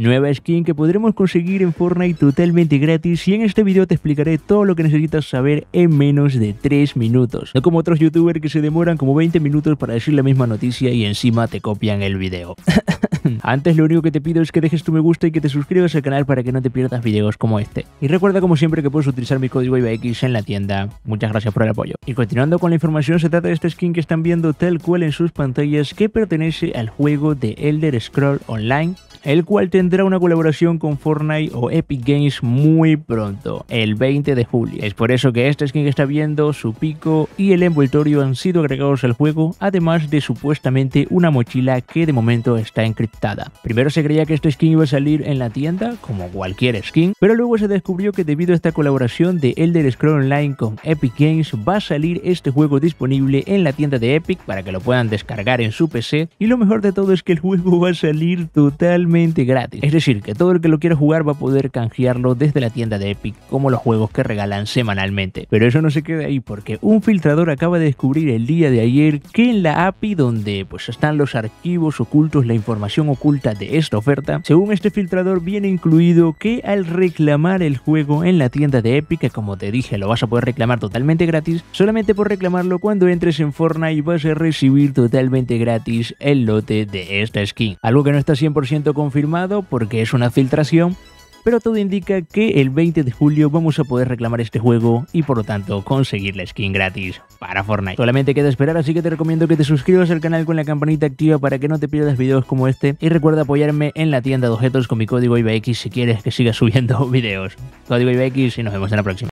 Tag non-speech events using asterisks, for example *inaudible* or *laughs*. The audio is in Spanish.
nueva skin que podremos conseguir en Fortnite totalmente gratis y en este video te explicaré todo lo que necesitas saber en menos de 3 minutos. No como otros youtubers que se demoran como 20 minutos para decir la misma noticia y encima te copian el video. *laughs* Antes lo único que te pido es que dejes tu me gusta y que te suscribas al canal para que no te pierdas videos como este. Y recuerda como siempre que puedes utilizar mi código IBX en la tienda. Muchas gracias por el apoyo. Y continuando con la información, se trata de esta skin que están viendo tal cual en sus pantallas que pertenece al juego de Elder Scroll Online el cual tendrá una colaboración con Fortnite o Epic Games muy pronto, el 20 de julio. Es por eso que esta skin que está viendo, su pico y el envoltorio han sido agregados al juego, además de supuestamente una mochila que de momento está encriptada. Primero se creía que esta skin iba a salir en la tienda, como cualquier skin, pero luego se descubrió que debido a esta colaboración de Elder Scrolls Online con Epic Games, va a salir este juego disponible en la tienda de Epic para que lo puedan descargar en su PC, y lo mejor de todo es que el juego va a salir gratis. Es decir, que todo el que lo quiera jugar va a poder canjearlo desde la tienda de Epic, como los juegos que regalan semanalmente. Pero eso no se queda ahí, porque un filtrador acaba de descubrir el día de ayer que en la API donde pues están los archivos ocultos, la información oculta de esta oferta, según este filtrador viene incluido que al reclamar el juego en la tienda de Epic, que como te dije lo vas a poder reclamar totalmente gratis, solamente por reclamarlo cuando entres en Fortnite vas a recibir totalmente gratis el lote de esta skin. Algo que no está 100% confirmado porque es una filtración, pero todo indica que el 20 de julio vamos a poder reclamar este juego y por lo tanto conseguir la skin gratis para Fortnite. Solamente queda esperar, así que te recomiendo que te suscribas al canal con la campanita activa para que no te pierdas videos como este y recuerda apoyarme en la tienda de objetos con mi código IBX si quieres que siga subiendo *laughs* videos. Código IBX y nos vemos en la próxima.